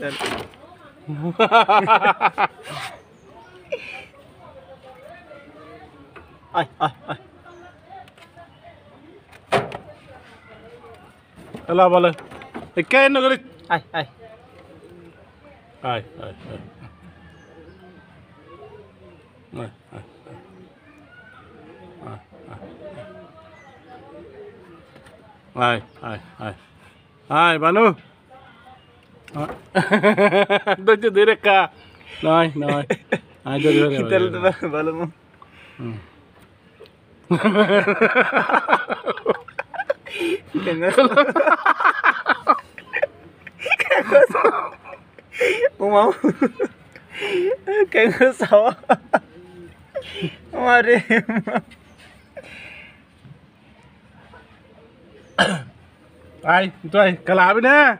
Tên. Ai, ai, ai. Hello, bale. Ikkain no galit. Ai, ai. Ai, ai, ai. Ai, ai. Ai, ai, ai. Ai, Banu. Dođe da reka. Daj, daj. cái dođe. Hitel da cái Umau. sao, sawa. Mare. Ai, tôi, cả lá bên nè.